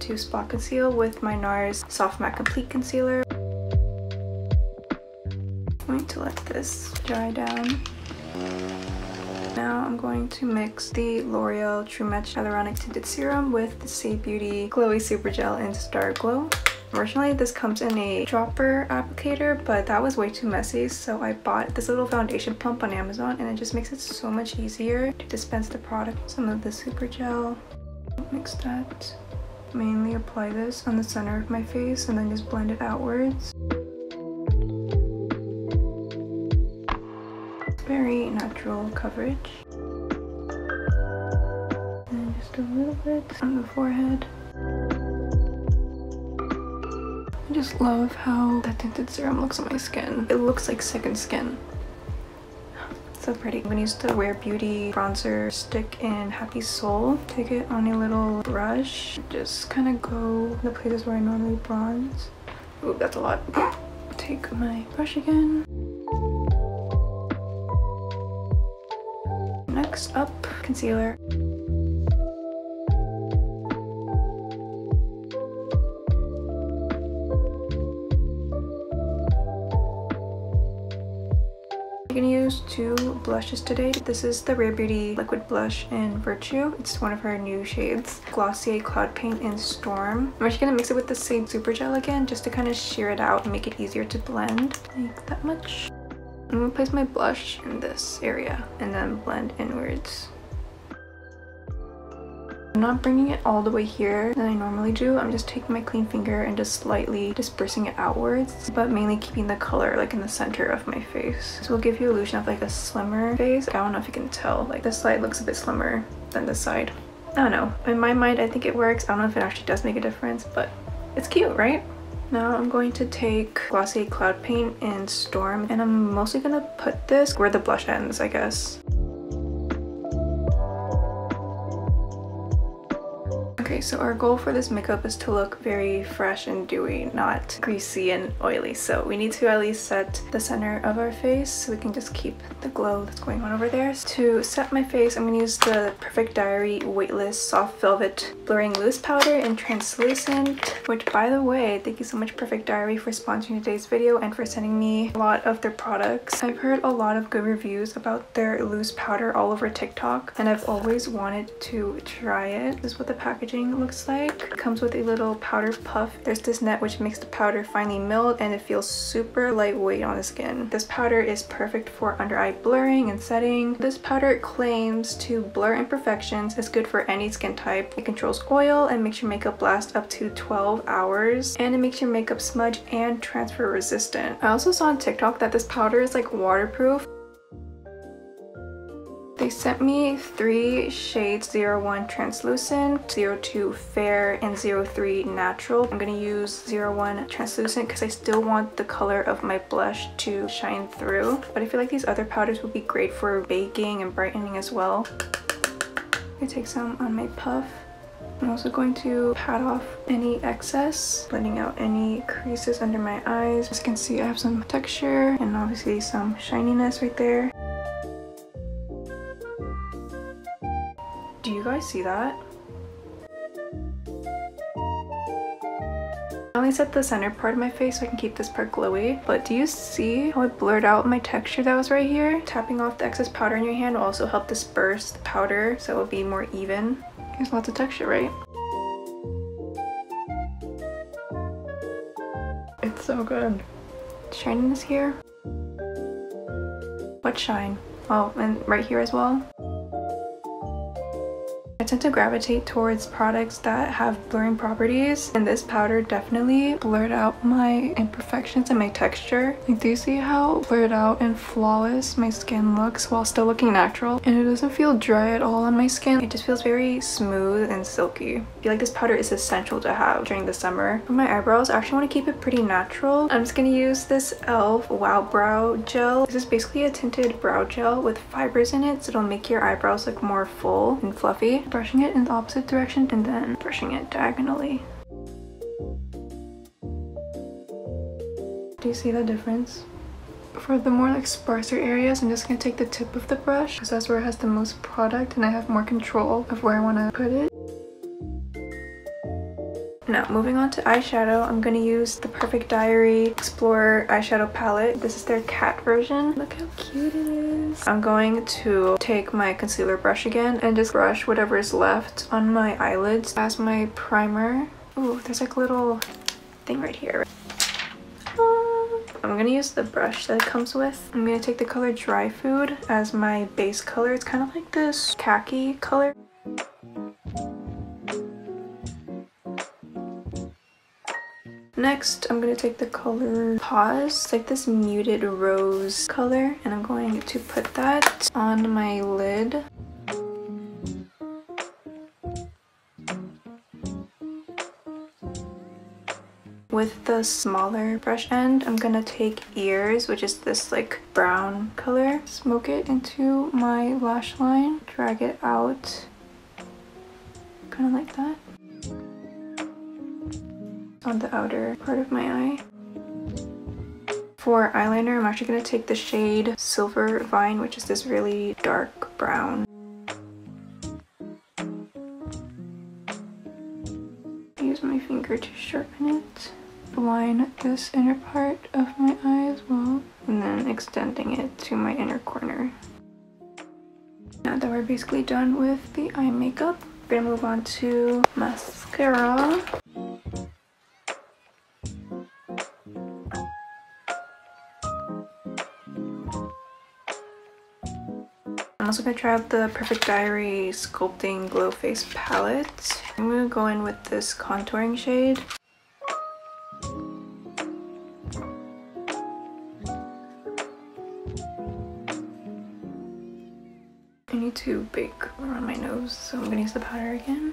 to spot conceal with my NARS Soft Matte Complete Concealer. I'm going to let this dry down. Now I'm going to mix the L'Oreal True Match Hyaluronic Tinted Serum with the Saie Beauty Glowy Super Gel in Star Glow. Originally this comes in a dropper applicator but that was way too messy so I bought this little foundation pump on Amazon and it just makes it so much easier to dispense the product. Some of the super gel, mix that. Mainly apply this on the center of my face and then just blend it outwards. Very natural coverage. And just a little bit on the forehead. I just love how that tinted serum looks on my skin. It looks like second skin. So pretty. I'm gonna use the Rare Beauty bronzer stick in Happy Sol. Take it on a little brush. Just kind of go the places where I normally bronze. Ooh, that's a lot. Take my brush again. Next up, concealer. Two blushes today. This is the Rare Beauty Liquid Blush in Virtue. It's one of her new shades. Glossier Cloud Paint in Storm. I'm actually gonna mix it with the same Super Gel again just to kind of sheer it out and make it easier to blend. Like that much. I'm gonna place my blush in this area and then blend inwards. I'm not bringing it all the way here than I normally do. I'm just taking my clean finger and just slightly dispersing it outwards, but mainly keeping the color like in the center of my face. So it'll give you illusion of like a slimmer face. I don't know if you can tell, like this side looks a bit slimmer than this side. I don't know. In my mind, I think it works. I don't know if it actually does make a difference, but it's cute, right? Now I'm going to take Glossier Cloud Paint in Storm and I'm mostly gonna put this where the blush ends, I guess. Okay, so our goal for this makeup is to look very fresh and dewy, not greasy and oily. So we need to at least set the center of our face so we can just keep the glow that's going on over there. To set my face, I'm gonna use the Perfect Diary Weightless Soft Velvet Blurring Loose Powder in Translucent, which by the way, thank you so much Perfect Diary for sponsoring today's video and for sending me a lot of their products. I've heard a lot of good reviews about their loose powder all over TikTok and I've always wanted to try it. This is what the packaging looks like. It comes with a little powder puff. There's this net which makes the powder finely milled and it feels super lightweight on the skin. This powder is perfect for under eye blurring and setting. This powder claims to blur imperfections. It's good for any skin type. It controls oil and makes your makeup last up to 12 hours and it makes your makeup smudge and transfer resistant. I also saw on TikTok that this powder is like waterproof they sent me three shades 01 translucent, 02 fair, and 03 natural. I'm gonna use 01 translucent because I still want the color of my blush to shine through. But I feel like these other powders would be great for baking and brightening as well. I take some on my puff. I'm also going to pat off any excess, blending out any creases under my eyes. As you can see, I have some texture and obviously some shininess right there. Do you guys see that? I only set the center part of my face so I can keep this part glowy, but do you see how it blurred out my texture that was right here? Tapping off the excess powder in your hand will also help disperse the powder so it will be more even. There's lots of texture, right? It's so good. Shininess here. What shine? Oh, and right here as well. I tend to gravitate towards products that have blurring properties and this powder definitely blurred out my imperfections and my texture. Like do you see how blurred out and flawless my skin looks while still looking natural? And it doesn't feel dry at all on my skin. It just feels very smooth and silky. I feel like this powder is essential to have during the summer. For my eyebrows, I actually want to keep it pretty natural. I'm just going to use this e.l.f. Wow Brow Gel. This is basically a tinted brow gel with fibers in it so it'll make your eyebrows look more full and fluffy brushing it in the opposite direction and then brushing it diagonally. Do you see the difference? For the more like sparser areas, I'm just going to take the tip of the brush because that's where it has the most product and I have more control of where I want to put it. Now moving on to eyeshadow, I'm going to use the Perfect Diary Explorer eyeshadow palette. This is their cat version. Look how cute it is. I'm going to take my concealer brush again and just brush whatever is left on my eyelids as my primer. Ooh, there's like a little thing right here. I'm gonna use the brush that it comes with. I'm gonna take the color Dry Food as my base color. It's kind of like this khaki color. Next, I'm going to take the color Paws. Like this muted rose color. And I'm going to put that on my lid. With the smaller brush end, I'm gonna take Ears, which is this like brown color, smoke it into my lash line, drag it out, kind of like that on the outer part of my eye. For eyeliner, I'm actually going to take the shade Silver Vine, which is this really dark brown. Use my finger to sharpen it. Line this inner part of my eye as well, and then extending it to my inner corner. Now that we're basically done with the eye makeup, we're gonna move on to mascara. Also going to try out the Perfect Diary Sculpting Glow Face Palette. I'm going to go in with this contouring shade. I need to bake around my nose, so I'm going to use the powder again.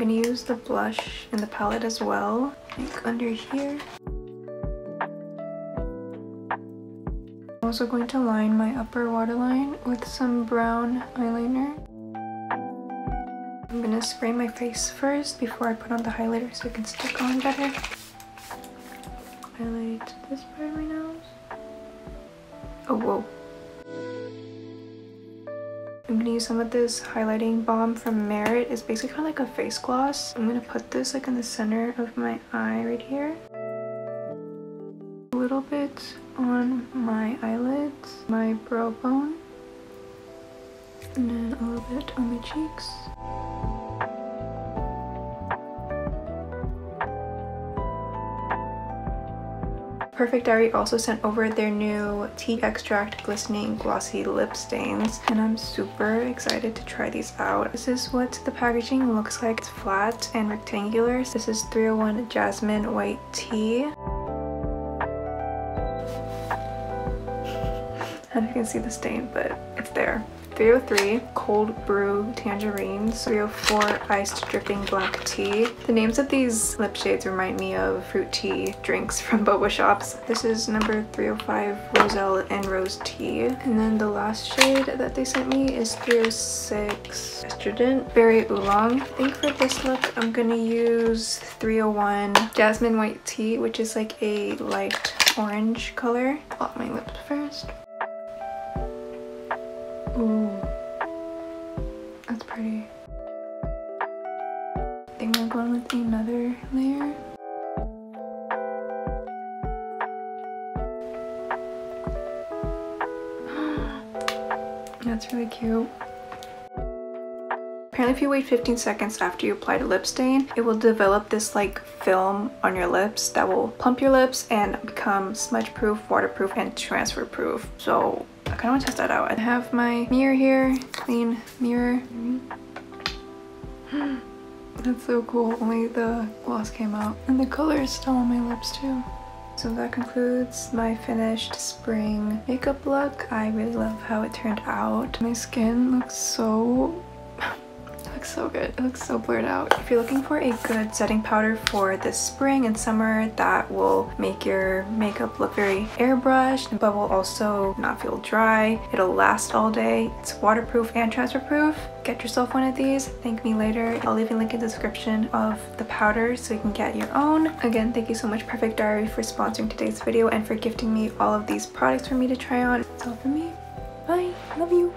Gonna use the blush in the palette as well, like under here. I'm also going to line my upper waterline with some brown eyeliner. I'm gonna spray my face first before I put on the highlighter so it can stick on better. Highlight this part of my nose. Oh, whoa. I'm gonna use some of this highlighting balm from Merit. It's basically kind of like a face gloss. I'm gonna put this like in the center of my eye right here. A little bit on my eyelids, my brow bone, and then a little bit on my cheeks. Perfect Diary also sent over their new tea extract glistening glossy lip stains and I'm super excited to try these out. This is what the packaging looks like. It's flat and rectangular. This is 301 Jasmine White Tea. I don't know if you can see the stain, but it's there. 303 Cold Brew Tangerines, 304 Iced Dripping Black Tea. The names of these lip shades remind me of fruit tea drinks from boba shops. This is number 305 Roselle and Rose Tea. And then the last shade that they sent me is 306 Estrogen Berry Oolong. I think for this look I'm gonna use 301 Jasmine White Tea, which is like a light orange color. Blot my lips first. Ooh, that's pretty. I think we're going with another layer. that's really cute. Apparently if you wait 15 seconds after you apply the lip stain, it will develop this like film on your lips that will plump your lips and become smudge proof, waterproof, and transfer proof. So kind of want to test that out. I have my mirror here, clean mirror. That's so cool. Only the gloss came out. And the color is still on my lips too. So that concludes my finished spring makeup look. I really love how it turned out. My skin looks so looks so good. It looks so blurred out. If you're looking for a good setting powder for this spring and summer that will make your makeup look very airbrushed but will also not feel dry, it'll last all day, it's waterproof and transfer proof, get yourself one of these. Thank me later. I'll leave a link in the description of the powder so you can get your own. Again, thank you so much Perfect Diary for sponsoring today's video and for gifting me all of these products for me to try on. that's all for me. Bye. Love you.